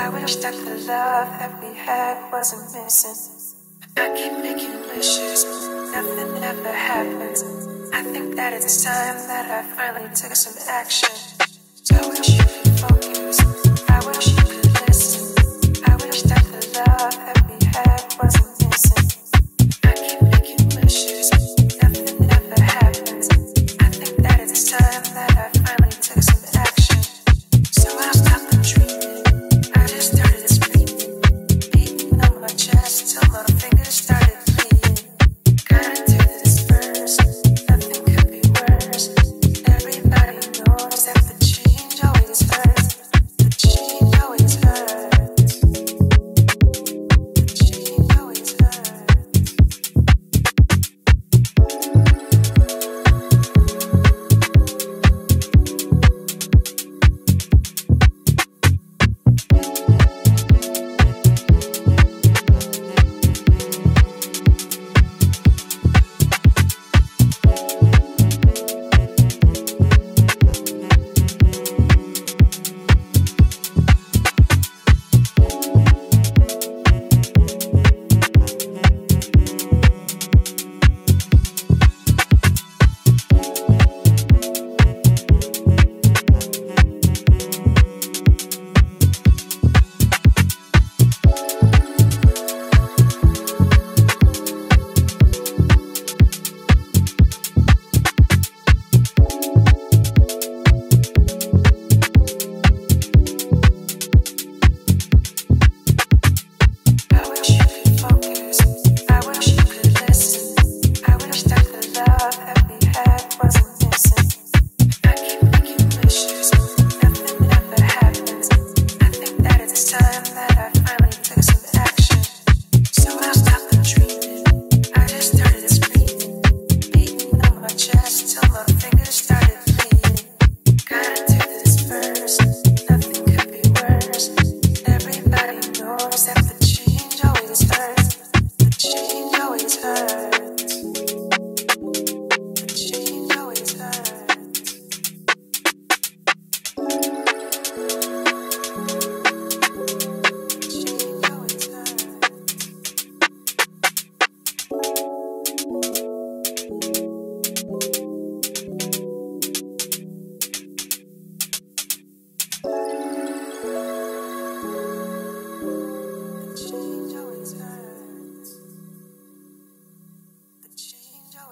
I wish that the love that we had wasn't missing. I keep making wishes, nothing ever happens. I think that it's time that I finally took some action. I wish you could focus. I wish you could listen. I wish that the love that we had wasn't.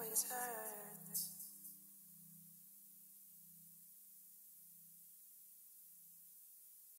always.